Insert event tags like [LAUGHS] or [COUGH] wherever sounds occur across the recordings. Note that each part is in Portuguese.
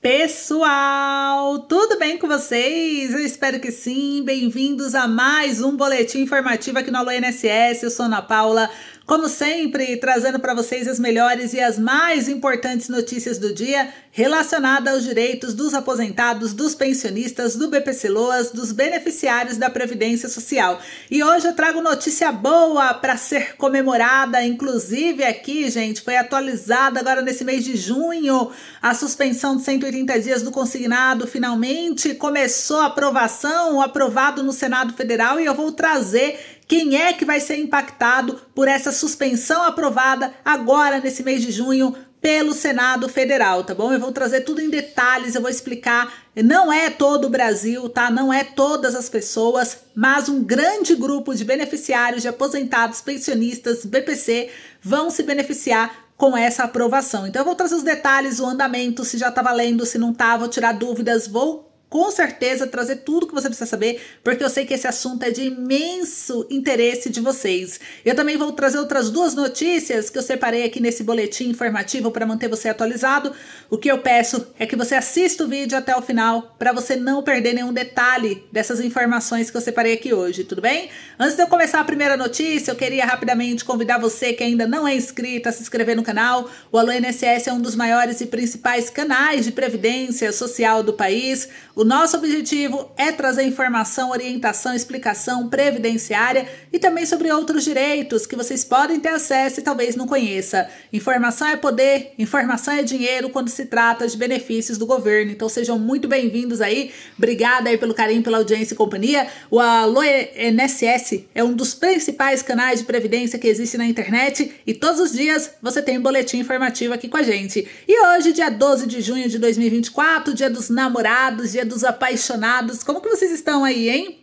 Pessoal, tudo bem com vocês? Eu espero que sim. Bem-vindos a mais um boletim informativo aqui no Alô INSS. Eu sou Ana Paula, como sempre, trazendo para vocês as melhores e as mais importantes notícias do dia relacionadas aos direitos dos aposentados, dos pensionistas, do BPC Loas, dos beneficiários da Previdência Social. E hoje eu trago notícia boa para ser comemorada, inclusive aqui, gente, foi atualizada agora nesse mês de junho a suspensão de 180 dias do consignado, finalmente começou a aprovação, aprovado no Senado Federal e eu vou trazer quem é que vai ser impactado por essa suspensão aprovada agora nesse mês de junho pelo Senado Federal, tá bom? Eu vou trazer tudo em detalhes, eu vou explicar. Não é todo o Brasil, tá? Não é todas as pessoas, mas um grande grupo de beneficiários, de aposentados, pensionistas, BPC, vão se beneficiar com essa aprovação. Então eu vou trazer os detalhes, o andamento, se já tá valendo, se não tá, vou tirar dúvidas, vou com certeza trazer tudo que você precisa saber, porque eu sei que esse assunto é de imenso interesse de vocês. Eu também vou trazer outras duas notícias que eu separei aqui nesse boletim informativo para manter você atualizado. O que eu peço é que você assista o vídeo até o final para você não perder nenhum detalhe dessas informações que eu separei aqui hoje, tudo bem? Antes de eu começar a primeira notícia, eu queria rapidamente convidar você que ainda não é inscrito a se inscrever no canal. O Alô INSS é um dos maiores e principais canais de previdência social do país. O nosso objetivo é trazer informação, orientação, explicação previdenciária e também sobre outros direitos que vocês podem ter acesso e talvez não conheça. Informação é poder, informação é dinheiro quando se trata de benefícios do governo. Então sejam muito bem-vindos aí. Obrigada aí pelo carinho, pela audiência e companhia. O Alô NSS é um dos principais canais de previdência que existe na internet e todos os dias você tem um boletim informativo aqui com a gente. E hoje, dia 12 de junho de 2024, dia dos namorados, dia dos apaixonados. Como que vocês estão aí, hein?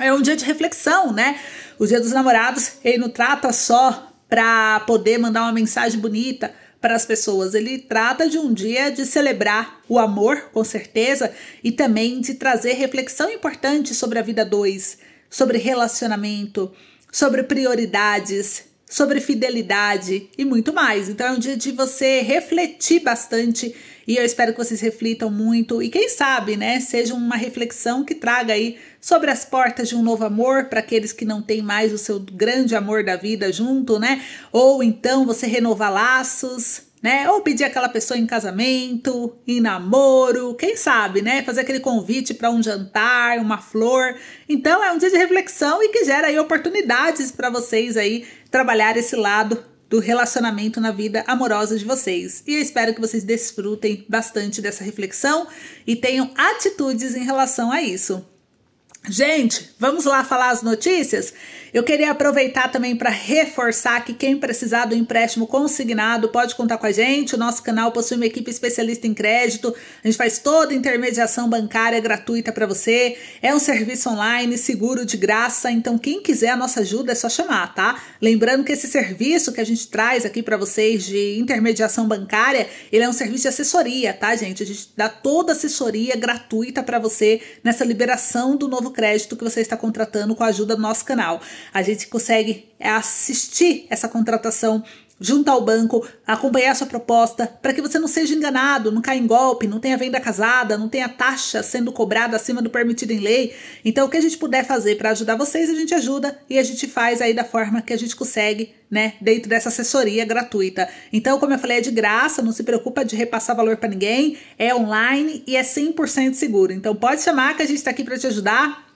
É um dia de reflexão, né? O Dia dos Namorados, ele não trata só para poder mandar uma mensagem bonita para as pessoas. Ele trata de um dia de celebrar o amor, com certeza, e também de trazer reflexão importante sobre a vida dois, sobre relacionamento, sobre prioridades, sobre fidelidade e muito mais. Então é um dia de você refletir bastante e eu espero que vocês reflitam muito e quem sabe, né, seja uma reflexão que traga aí sobre as portas de um novo amor para aqueles que não têm mais o seu grande amor da vida junto, né? Ou então você renovar laços, né? Ou pedir aquela pessoa em casamento, em namoro, quem sabe, né? Fazer aquele convite para um jantar, uma flor. Então é um dia de reflexão e que gera aí oportunidades para vocês aí trabalhar esse lado do relacionamento na vida amorosa de vocês. E eu espero que vocês desfrutem bastante dessa reflexão e tenham atitudes em relação a isso. Gente, vamos lá falar as notícias? Eu queria aproveitar também para reforçar que quem precisar do empréstimo consignado pode contar com a gente. O nosso canal possui uma equipe especialista em crédito. A gente faz toda a intermediação bancária gratuita para você. É um serviço online, seguro, de graça. Então, quem quiser a nossa ajuda é só chamar, tá? Lembrando que esse serviço que a gente traz aqui para vocês de intermediação bancária, ele é um serviço de assessoria, tá, gente? A gente dá toda a assessoria gratuita para você nessa liberação do novo crédito que você está contratando com a ajuda do nosso canal a gente consegue assistir essa contratação junto ao banco, acompanhar sua proposta, para que você não seja enganado, não caia em golpe, não tenha venda casada, não tenha taxa sendo cobrada acima do permitido em lei. Então, o que a gente puder fazer para ajudar vocês, a gente ajuda e a gente faz aí da forma que a gente consegue, né, dentro dessa assessoria gratuita. Então, como eu falei, é de graça, não se preocupa de repassar valor para ninguém, é online e é 100% seguro. Então, pode chamar que a gente está aqui para te ajudar.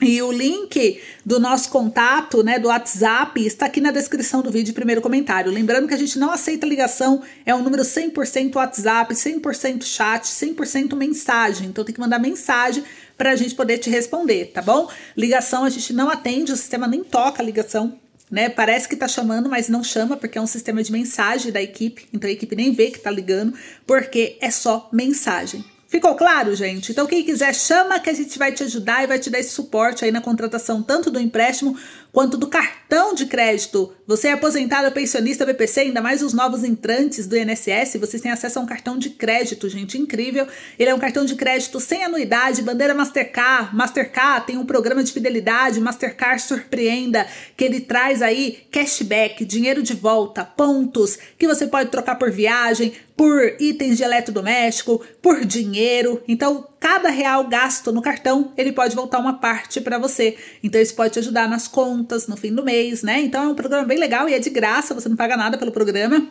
E o link do nosso contato, né, do WhatsApp, está aqui na descrição do vídeo, primeiro comentário. Lembrando que a gente não aceita ligação, é um número 100% WhatsApp, 100% chat, 100% mensagem. Então tem que mandar mensagem para a gente poder te responder, tá bom? Ligação a gente não atende, o sistema nem toca a ligação, né? Parece que tá chamando, mas não chama, porque é um sistema de mensagem da equipe, então a equipe nem vê que tá ligando, porque é só mensagem. Ficou claro, gente? Então, quem quiser, chama que a gente vai te ajudar e vai te dar esse suporte aí na contratação tanto do empréstimo quanto do cartão de crédito. Você é aposentado, pensionista, BPC, ainda mais os novos entrantes do INSS, vocês têm acesso a um cartão de crédito, gente, incrível. Ele é um cartão de crédito sem anuidade, bandeira Mastercard. Mastercard tem um programa de fidelidade, Mastercard Surpreenda, que ele traz aí cashback, dinheiro de volta, pontos que você pode trocar por viagem, por itens de eletrodoméstico, por dinheiro. Então, cada real gasto no cartão, ele pode voltar uma parte para você. Então, isso pode te ajudar nas contas no fim do mês, né? Então, é um programa bem legal e é de graça, você não paga nada pelo programa.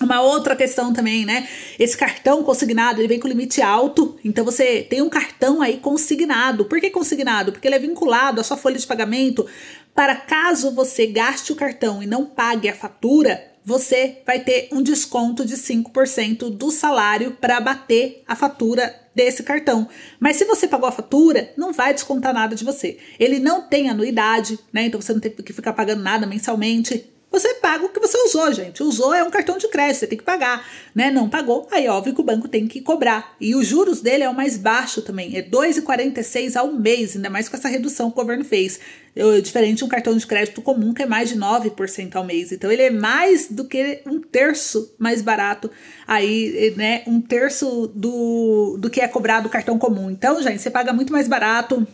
Uma outra questão também, né? Esse cartão consignado, ele vem com limite alto, então você tem um cartão aí consignado. Por que consignado? Porque ele é vinculado à sua folha de pagamento para caso você gaste o cartão e não pague a fatura, você vai ter um desconto de 5% do salário para bater a fatura desse cartão. Mas se você pagou a fatura, não vai descontar nada de você. Ele não tem anuidade, né? Então você não tem que ficar pagando nada mensalmente. Você paga o que você usou, gente. Usou é um cartão de crédito, você tem que pagar, né? Não pagou, aí óbvio que o banco tem que cobrar. E os juros dele é o mais baixo também, é 2,46 ao mês, ainda mais com essa redução que o governo fez. Eu, diferente de um cartão de crédito comum que é mais de 9% ao mês. Então ele é mais do que um terço mais barato aí, né? Um terço do, do que é cobrado o cartão comum. Então, gente, você paga muito mais barato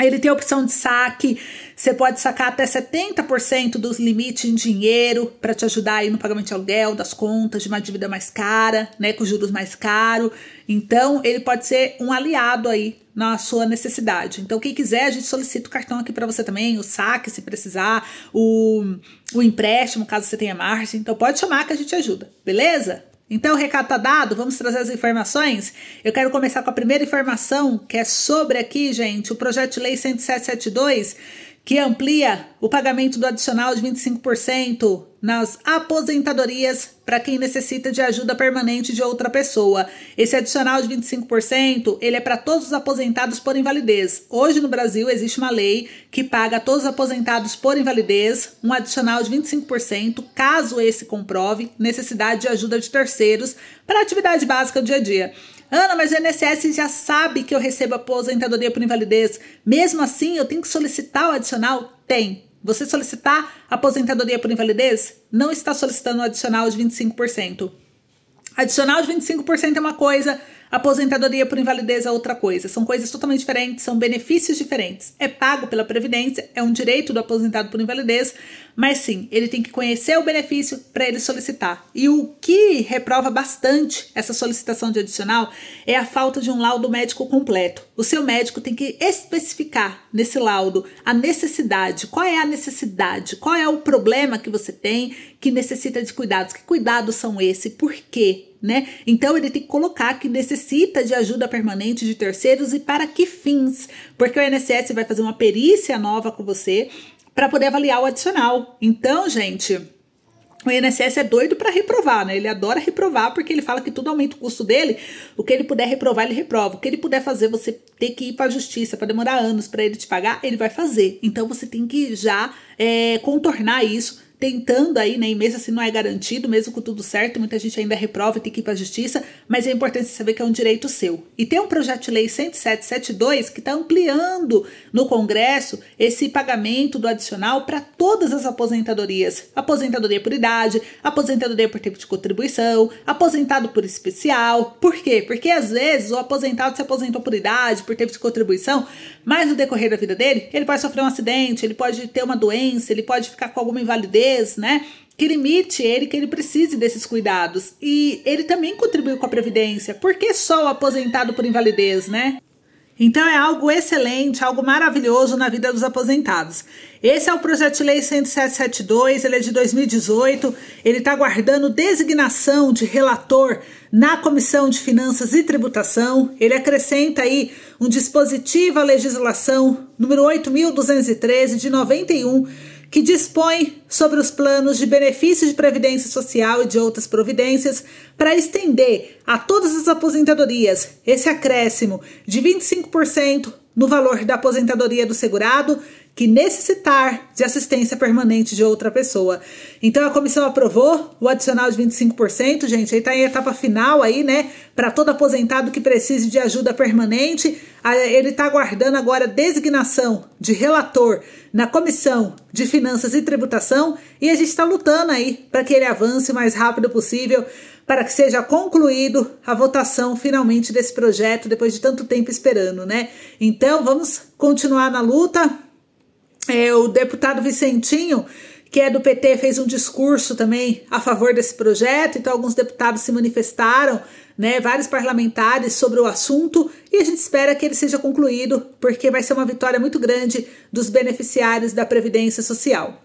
ele tem a opção de saque, você pode sacar até 70% dos limites em dinheiro para te ajudar aí no pagamento de aluguel, das contas, de uma dívida mais cara, né, com juros mais caros. Então, ele pode ser um aliado aí na sua necessidade. Então, quem quiser, a gente solicita o cartão aqui para você também, o saque, se precisar, o, o empréstimo, caso você tenha margem. Então, pode chamar que a gente ajuda, beleza? Então, o recado tá dado, vamos trazer as informações. Eu quero começar com a primeira informação, que é sobre aqui, gente, o projeto de lei 10772, que amplia o pagamento do adicional de 25% nas aposentadorias para quem necessita de ajuda permanente de outra pessoa. Esse adicional de 25%, ele é para todos os aposentados por invalidez. Hoje no Brasil existe uma lei que paga a todos os aposentados por invalidez um adicional de 25%, caso esse comprove necessidade de ajuda de terceiros para atividade básica do dia a dia. Ana, mas o INSS já sabe que eu recebo aposentadoria por invalidez. Mesmo assim, eu tenho que solicitar o adicional? Tem. Você solicitar aposentadoria por invalidez, não está solicitando o adicional de 25%. Adicional de 25% é uma coisa, Aposentadoria por invalidez é outra coisa. São coisas totalmente diferentes, são benefícios diferentes. É pago pela Previdência, é um direito do aposentado por invalidez, mas sim, ele tem que conhecer o benefício para ele solicitar. E o que reprova bastante essa solicitação de adicional é a falta de um laudo médico completo. O seu médico tem que especificar nesse laudo a necessidade, qual é a necessidade, qual é o problema que você tem que necessita de cuidados, que cuidados são esses, por quê? né? Então ele tem que colocar que necessita de ajuda permanente de terceiros e para que fins? Porque o INSS vai fazer uma perícia nova com você para poder avaliar o adicional. Então, gente, o INSS é doido para reprovar, né? Ele adora reprovar porque ele fala que tudo aumenta o custo dele. O que ele puder reprovar, ele reprova. O que ele puder fazer você ter que ir para a justiça para demorar anos para ele te pagar, ele vai fazer. Então você tem que já é, contornar isso tentando aí, né? Mesmo assim não é garantido, mesmo com tudo certo, muita gente ainda reprova e tem que ir para a justiça, mas é importante saber que é um direito seu. E tem um projeto de lei 10772 que está ampliando no Congresso esse pagamento do adicional para todas as aposentadorias: aposentadoria por idade, aposentadoria por tempo de contribuição, aposentado por especial. Por quê? Porque às vezes o aposentado se aposentou por idade, por tempo de contribuição, mas no decorrer da vida dele, ele pode sofrer um acidente, ele pode ter uma doença, ele pode ficar com alguma invalidez né? Que limite ele, que ele precise desses cuidados. E ele também contribuiu com a Previdência. Por que só o aposentado por invalidez, né? Então é algo excelente, algo maravilhoso na vida dos aposentados. Esse é o projeto de lei 10772, ele é de 2018, ele está aguardando designação de relator na Comissão de Finanças e Tributação. Ele acrescenta aí um dispositivo à legislação número 8213 de 91 que dispõe sobre os planos de benefício de previdência social e de outras providências para estender a todas as aposentadorias esse acréscimo de 25% no valor da aposentadoria do segurado que necessitar de assistência permanente de outra pessoa. Então a comissão aprovou o adicional de 25%, gente, aí está em etapa final aí, né, para todo aposentado que precise de ajuda permanente. Ele está aguardando agora designação de relator na comissão de finanças e tributação e a gente está lutando aí para que ele avance o mais rápido possível para que seja concluído a votação finalmente desse projeto depois de tanto tempo esperando, né? Então vamos continuar na luta é, o deputado Vicentinho, que é do PT, fez um discurso também a favor desse projeto, então alguns deputados se manifestaram, né, vários parlamentares sobre o assunto, e a gente espera que ele seja concluído, porque vai ser uma vitória muito grande dos beneficiários da Previdência Social.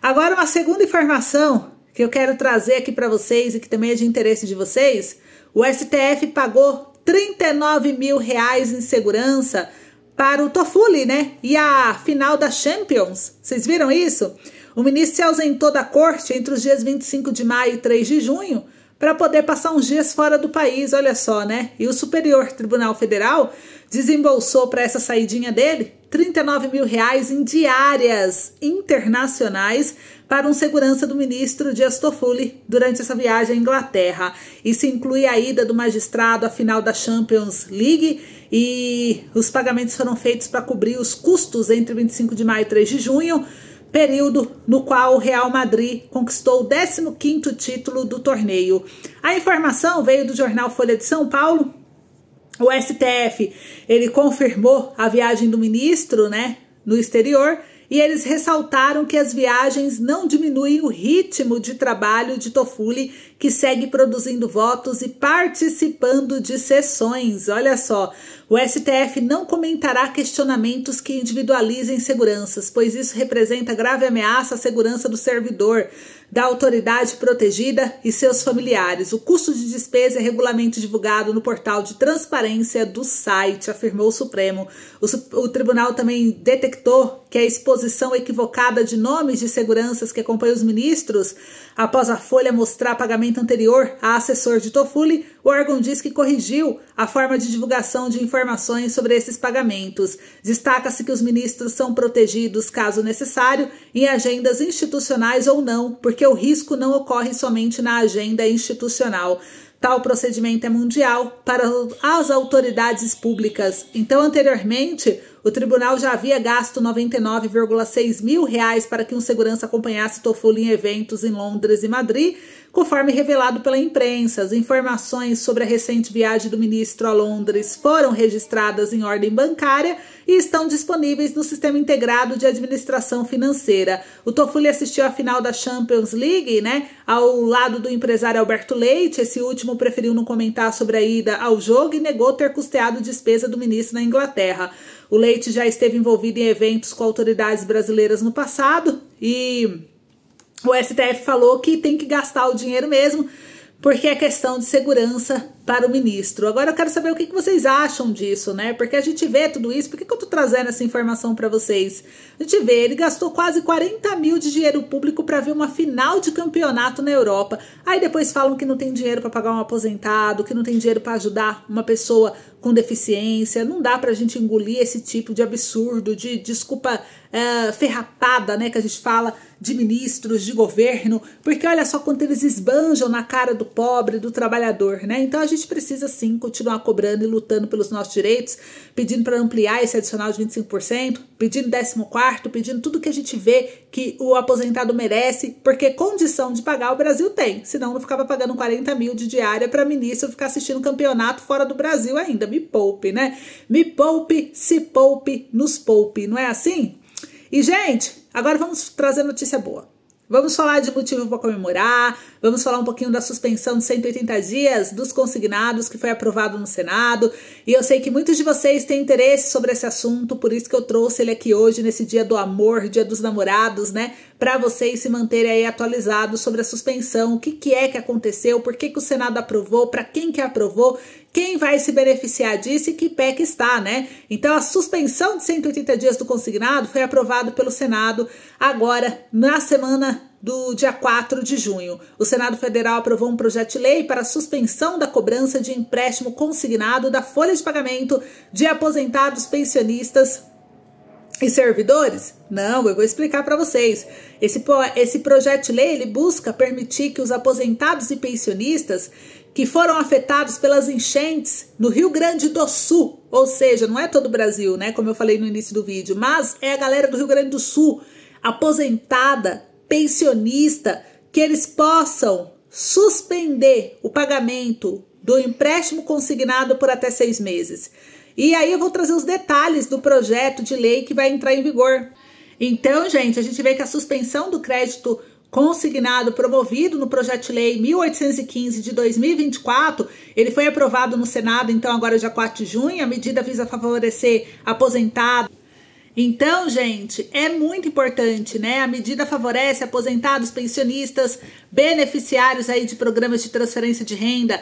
Agora, uma segunda informação que eu quero trazer aqui para vocês e que também é de interesse de vocês: o STF pagou 39 mil reais em segurança para o Toffoli, né? E a final da Champions. Vocês viram isso? O ministro se ausentou da corte entre os dias 25 de maio e 3 de junho para poder passar uns dias fora do país, olha só, né? E o Superior Tribunal Federal desembolsou para essa saidinha dele 39 mil reais em diárias internacionais para um segurança do ministro Dias Toffoli durante essa viagem à Inglaterra. Isso inclui a ida do magistrado à final da Champions League e os pagamentos foram feitos para cobrir os custos entre 25 de maio e 3 de junho, período no qual o Real Madrid conquistou o 15º título do torneio. A informação veio do jornal Folha de São Paulo. O STF, ele confirmou a viagem do ministro, né, no exterior e eles ressaltaram que as viagens não diminuem o ritmo de trabalho de Toffoli, que segue produzindo votos e participando de sessões. Olha só, o STF não comentará questionamentos que individualizem seguranças, pois isso representa grave ameaça à segurança do servidor da autoridade protegida e seus familiares. O custo de despesa é regulamento divulgado no portal de transparência do site, afirmou o Supremo. O, o tribunal também detectou que a exposição equivocada de nomes de seguranças que acompanham os ministros após a Folha mostrar pagamento anterior a assessor de Toffoli, o órgão diz que corrigiu a forma de divulgação de informações sobre esses pagamentos. Destaca-se que os ministros são protegidos, caso necessário, em agendas institucionais ou não, porque o risco não ocorre somente na agenda institucional. Tal procedimento é mundial para as autoridades públicas. Então, anteriormente, o tribunal já havia gasto 99,6 mil reais para que um segurança acompanhasse Toffoli em eventos em Londres e Madrid, conforme revelado pela imprensa. As informações sobre a recente viagem do ministro a Londres foram registradas em ordem bancária e estão disponíveis no Sistema Integrado de Administração Financeira. O Toffoli assistiu à final da Champions League, né, ao lado do empresário Alberto Leite. Esse último preferiu não comentar sobre a ida ao jogo e negou ter custeado despesa do ministro na Inglaterra. O Leite já esteve envolvido em eventos com autoridades brasileiras no passado e o STF falou que tem que gastar o dinheiro mesmo, porque é questão de segurança para o ministro. Agora eu quero saber o que vocês acham disso, né? Porque a gente vê tudo isso, por que eu tô trazendo essa informação para vocês? A gente vê, ele gastou quase 40 mil de dinheiro público para ver uma final de campeonato na Europa. Aí depois falam que não tem dinheiro para pagar um aposentado, que não tem dinheiro para ajudar uma pessoa com deficiência. Não dá para a gente engolir esse tipo de absurdo, de desculpa é, ferrapada, né? Que a gente fala de ministros, de governo, porque olha só quanto eles esbanjam na cara do pobre, do trabalhador, né? Então a gente precisa sim continuar cobrando e lutando pelos nossos direitos, pedindo para ampliar esse adicional de 25%, pedindo 14, pedindo tudo que a gente vê que o aposentado merece, porque condição de pagar o Brasil tem, senão não ficava pagando 40 mil de diária para ministro ficar assistindo campeonato fora do Brasil ainda. Me poupe, né? Me poupe, se poupe, nos poupe, não é assim? E, gente, agora vamos trazer notícia boa. Vamos falar de motivo para comemorar, vamos falar um pouquinho da suspensão de 180 dias dos consignados que foi aprovado no Senado. E eu sei que muitos de vocês têm interesse sobre esse assunto, por isso que eu trouxe ele aqui hoje, nesse dia do amor, dia dos namorados, né? Para vocês se manterem aí atualizados sobre a suspensão, o que, que é que aconteceu, por que, que o Senado aprovou, para quem que aprovou quem vai se beneficiar disso e que pé que está, né? Então a suspensão de 180 dias do consignado foi aprovado pelo Senado agora na semana do dia 4 de junho. O Senado Federal aprovou um projeto de lei para a suspensão da cobrança de empréstimo consignado da folha de pagamento de aposentados pensionistas e servidores? Não, eu vou explicar para vocês. Esse, esse projeto de lei ele busca permitir que os aposentados e pensionistas que foram afetados pelas enchentes no Rio Grande do Sul, ou seja, não é todo o Brasil, né? Como eu falei no início do vídeo, mas é a galera do Rio Grande do Sul, aposentada, pensionista, que eles possam suspender o pagamento do empréstimo consignado por até seis meses. E aí eu vou trazer os detalhes do projeto de lei que vai entrar em vigor. Então, gente, a gente vê que a suspensão do crédito consignado promovido no projeto de lei 1815 de 2024, ele foi aprovado no Senado, então agora dia 4 de junho, a medida visa favorecer aposentado. Então, gente, é muito importante, né? A medida favorece aposentados, pensionistas, beneficiários aí de programas de transferência de renda,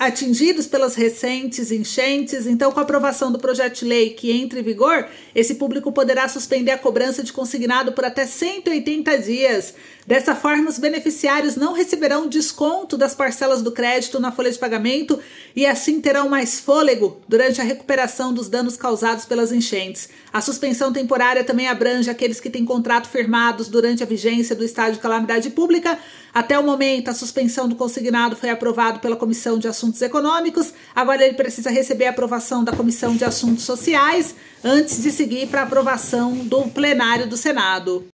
atingidos pelas recentes enchentes. Então, com a aprovação do projeto de lei que entra em vigor, esse público poderá suspender a cobrança de consignado por até 180 dias. Dessa forma, os beneficiários não receberão desconto das parcelas do crédito na folha de pagamento e assim terão mais fôlego durante a recuperação dos danos causados pelas enchentes. A suspensão temporária também abrange aqueles que têm contrato firmados durante a vigência do estado de calamidade pública. Até o momento, a suspensão do consignado foi aprovado pela Comissão de Assuntos Assuntos Econômicos. Agora ele precisa receber a aprovação da Comissão de Assuntos Sociais antes de seguir para aprovação do plenário do Senado.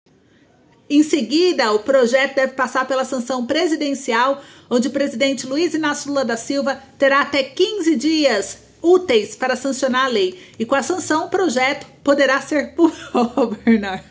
Em seguida, o projeto deve passar pela sanção presidencial, onde o presidente Luiz Inácio Lula da Silva terá até 15 dias úteis para sancionar a lei. E com a sanção, o projeto poderá ser. [LAUGHS] Oh, Bernardo.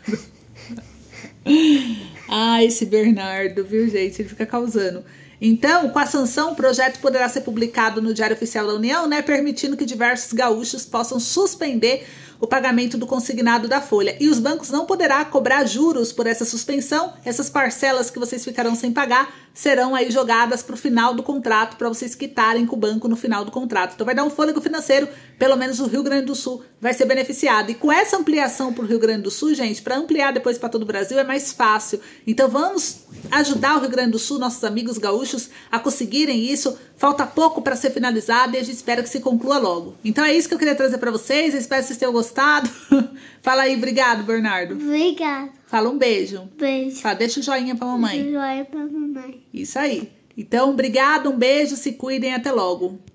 [LAUGHS] Ah, esse Bernardo, viu, gente? Ele fica causando. Então, com a sanção, o projeto poderá ser publicado no Diário Oficial da União, né, permitindo que diversos gaúchos possam suspender o pagamento do consignado da folha. E os bancos não poderá cobrar juros por essa suspensão. Essas parcelas que vocês ficarão sem pagar serão aí jogadas para o final do contrato para vocês quitarem com o banco no final do contrato. Então vai dar um fôlego financeiro, pelo menos o Rio Grande do Sul vai ser beneficiado. E com essa ampliação para o Rio Grande do Sul, gente, para ampliar depois para todo o Brasil é mais fácil. Então vamos ajudar o Rio Grande do Sul, nossos amigos gaúchos, a conseguirem isso. Falta pouco para ser finalizado e a gente espera que se conclua logo. Então é isso que eu queria trazer para vocês. Eu espero que vocês tenham gostado. [LAUGHS] Fala aí, obrigado, Bernardo. Obrigado. Fala um beijo. Beijo. Fala, deixa o joinha pra mamãe. Deixa o joinha pra mamãe. Isso aí. Então, obrigado, um beijo, se cuidem, até logo.